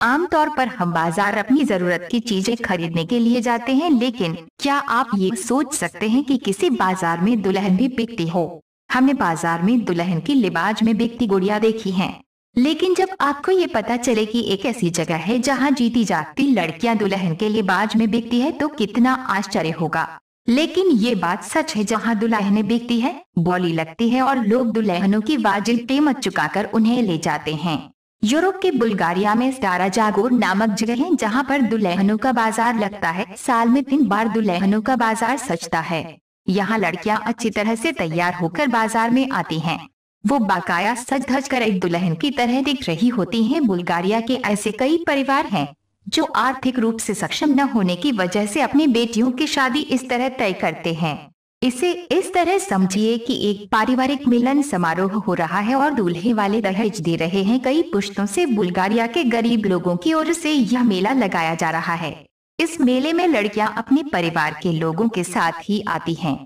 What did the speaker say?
आमतौर पर हम बाज़ार अपनी ज़रूरत की चीज़ें खरीदने के लिए जाते हैं, लेकिन क्या आप ये सोच सकते हैं कि किसी बाज़ार में दुल्हन भी बिकती हो? हमने बाज़ार में दुल्हन की लिबाज में बिकती गुड़िया देखी हैं। लेकिन जब आपको ये पता चले कि एक ऐसी जगह है जहाँ जीती जाती लड़कियाँ दुल्हन के लिबाज में बिकती है तो कितना आश्चर्य होगा। लेकिन ये बात सच है, जहाँ दुल्हने बिकती है, बोली लगती है और लोग दुल्हनों की वाजिब कीमत चुकाकर उन्हें ले जाते हैं। यूरोप के बुल्गारिया में स्टारा जागोर नामक जगह है, जहाँ पर दुल्हनों का बाज़ार लगता है साल में तीन बार दुल्हनों का बाज़ार सजता है यहाँ लड़कियाँ अच्छी तरह से तैयार होकर बाज़ार में आती हैं। वो बाकाया सज धज कर एक दुल्हन की तरह दिख रही होती हैं। बुल्गारिया के ऐसे कई परिवार हैं, जो आर्थिक रूप से सक्षम न होने की वजह से अपनी बेटियों की शादी इस तरह तय करते हैं इसे इस तरह समझिए कि एक पारिवारिक मिलन समारोह हो रहा है और दूल्हे वाले दहेज दे रहे हैं। कई पुश्तों से बुल्गारिया के गरीब लोगों की ओर से यह मेला लगाया जा रहा है। इस मेले में लड़कियाँ अपने परिवार के लोगों के साथ ही आती हैं।